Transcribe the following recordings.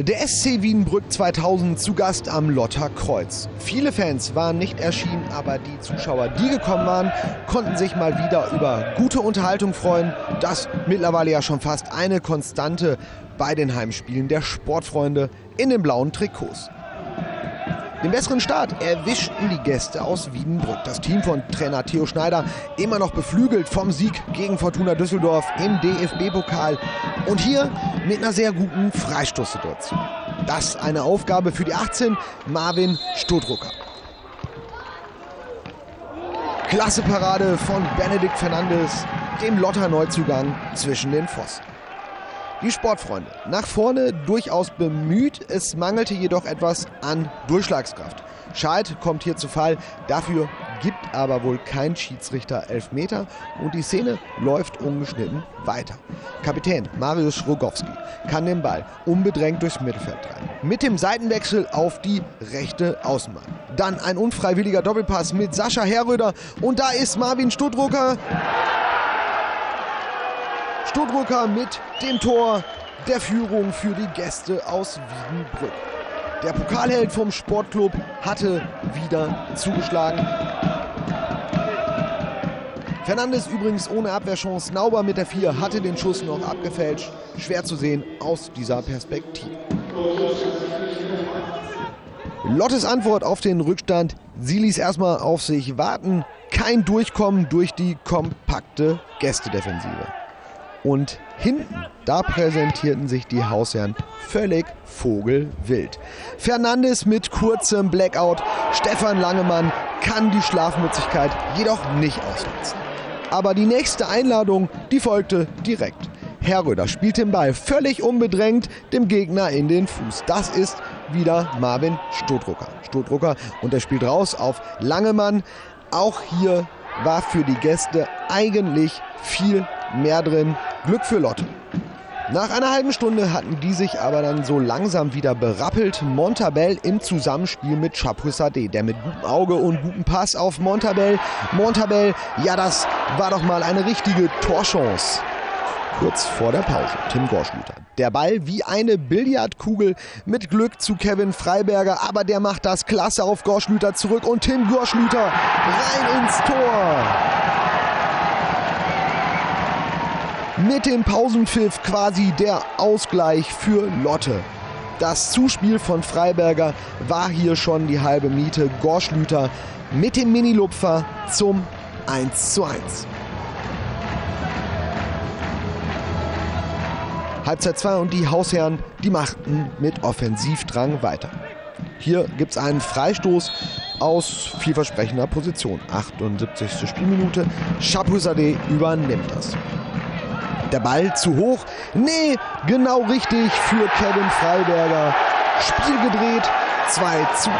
Der SC Wienbrück 2000 zu Gast am Lotter Kreuz. Viele Fans waren nicht erschienen, aber die Zuschauer, die gekommen waren, konnten sich mal wieder über gute Unterhaltung freuen. Das mittlerweile ja schon fast eine Konstante bei den Heimspielen der Sportfreunde in den blauen Trikots. Den besseren Start erwischten die Gäste aus Wiedenbrück. Das Team von Trainer Theo Schneider immer noch beflügelt vom Sieg gegen Fortuna Düsseldorf im DFB-Pokal. Und hier mit einer sehr guten Freistoßsituation. Das eine Aufgabe für die 18, Marvin Stodrucker. Klasse Parade von Benedikt Fernandes, dem Lotter Neuzugang zwischen den Pfosten. Die Sportfreunde nach vorne durchaus bemüht, es mangelte jedoch etwas an Durchschlagskraft. Scheid kommt hier zu Fall, dafür gibt aber wohl kein Schiedsrichter Elfmeter und die Szene läuft ungeschnitten weiter. Kapitän Marius Schrogowski kann den Ball unbedrängt durchs Mittelfeld treiben. Mit dem Seitenwechsel auf die rechte Außenbahn. Dann ein unfreiwilliger Doppelpass mit Sascha Herröder und da ist Marvin Stuttrucker. Stuttrucker mit dem Tor der Führung für die Gäste aus Wiedenbrück. Der Pokalheld vom Sportclub hatte wieder zugeschlagen. Fernandes übrigens ohne Abwehrchance. Nauber mit der 4 hatte den Schuss noch abgefälscht. Schwer zu sehen aus dieser Perspektive. Lottes Antwort auf den Rückstand. Sie ließ erstmal auf sich warten. Kein Durchkommen durch die kompakte Gästedefensive. Und hinten, da präsentierten sich die Hausherren völlig vogelwild. Fernandes mit kurzem Blackout, Stefan Langemann kann die Schlafmützigkeit jedoch nicht ausnutzen. Aber die nächste Einladung, die folgte direkt. Herröder spielt den Ball völlig unbedrängt dem Gegner in den Fuß. Das ist wieder Marvin Stodrucker. Stodrucker und er spielt raus auf Langemann. Auch hier war für die Gäste eigentlich viel mehr drin. Glück für Lotte. Nach einer halben Stunde hatten die sich aber dann so langsam wieder berappelt. Montabell im Zusammenspiel mit Chapuisade, der mit gutem Auge und gutem Pass auf Montabell. Montabell, ja, das war doch mal eine richtige Torchance. Kurz vor der Pause, Tim Gorschlüter. Der Ball wie eine Billardkugel mit Glück zu Kevin Freiberger, aber der macht das klasse auf Gorschlüter zurück und Tim Gorschlüter rein ins Tor. Mit dem Pausenpfiff quasi der Ausgleich für Lotte. Das Zuspiel von Freiberger war hier schon die halbe Miete. Gorschlüter mit dem Mini-Lupfer zum 1 zu 1. Halbzeit 2 und die Hausherren, die machten mit Offensivdrang weiter. Hier gibt es einen Freistoß aus vielversprechender Position. 78. Spielminute. Chapuisade übernimmt das. Der Ball zu hoch. Nee, genau richtig für Kevin Freiberger. Spiel gedreht. 2 zu 1.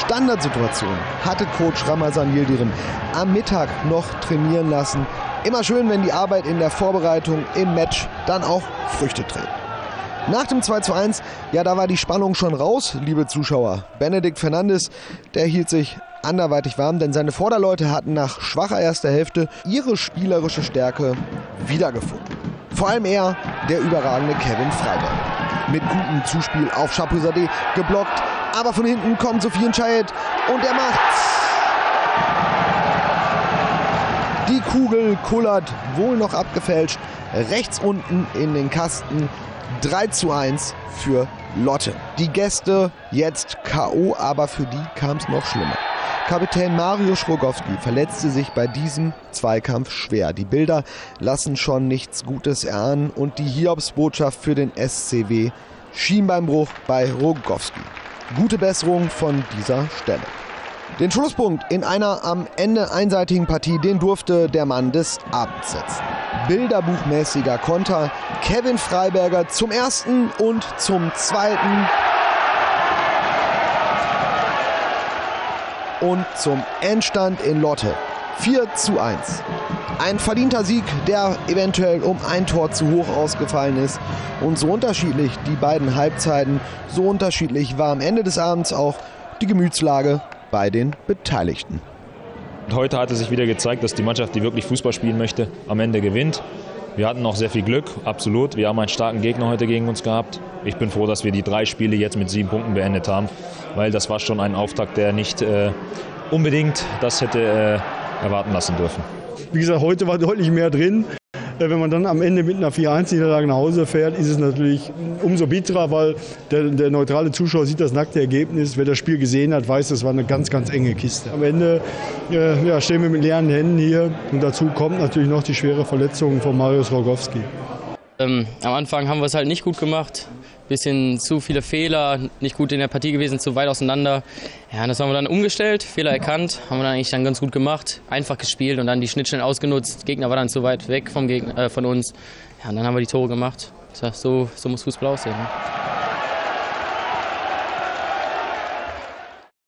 Standardsituation hatte Coach Ramazan Yildirim am Mittag noch trainieren lassen. Immer schön, wenn die Arbeit in der Vorbereitung im Match dann auch Früchte trägt. Nach dem 2 zu 1, ja, da war die Spannung schon raus, liebe Zuschauer. Benedikt Fernandes, der hielt sich anderweitig warm, denn seine Vorderleute hatten nach schwacher erster Hälfte ihre spielerische Stärke wiedergefunden. Vor allem er, der überragende Kevin Freiberg. Mit gutem Zuspiel auf Chapuisade geblockt, aber von hinten kommt Sophie Entscheid und er macht's. Die Kugel kullert, wohl noch abgefälscht, rechts unten in den Kasten. 3 zu 1 für Lotte. Die Gäste jetzt K.O., aber für die kam es noch schlimmer. Kapitän Mario Schrogowski verletzte sich bei diesem Zweikampf schwer. Die Bilder lassen schon nichts Gutes erahnen und die Hiobsbotschaft für den SCW schien beim Bruch bei Rogowski. Gute Besserung von dieser Stelle. Den Schlusspunkt in einer am Ende einseitigen Partie, den durfte der Mann des Abends setzen. Bilderbuchmäßiger Konter. Kevin Freiberger zum ersten und zum zweiten. Und zum Endstand in Lotte. 4 zu 1. Ein verdienter Sieg, der eventuell um ein Tor zu hoch ausgefallen ist. Und so unterschiedlich die beiden Halbzeiten, so unterschiedlich war am Ende des Abends auch die Gemütslage bei den Beteiligten. Heute hat es sich wieder gezeigt, dass die Mannschaft, die wirklich Fußball spielen möchte, am Ende gewinnt. Wir hatten noch sehr viel Glück, absolut. Wir haben einen starken Gegner heute gegen uns gehabt. Ich bin froh, dass wir die drei Spiele jetzt mit sieben Punkten beendet haben, weil das war schon ein Auftakt, der nicht äh, unbedingt das hätte äh, erwarten lassen dürfen. Wie gesagt, heute war deutlich mehr drin. Wenn man dann am Ende mit einer 4-1-Niederlage nach Hause fährt, ist es natürlich umso bitterer, weil der, der, neutrale Zuschauer sieht das nackte Ergebnis. Wer das Spiel gesehen hat, weiß, das war eine ganz, ganz enge Kiste. Am Ende äh, ja, stehen wir mit leeren Händen hier und dazu kommt natürlich noch die schwere Verletzung von Marius Rogowski. Ähm, am Anfang haben wir es halt nicht gut gemacht. Bisschen zu viele Fehler, nicht gut in der Partie gewesen, zu weit auseinander. Ja, das haben wir dann umgestellt, Fehler erkannt, haben wir dann eigentlich dann ganz gut gemacht, einfach gespielt und dann die Schnittstellen ausgenutzt. Gegner war dann zu weit weg vom Gegner, äh, von uns. Ja, und dann haben wir die Tore gemacht. So, so muss Fußball aussehen. Ne?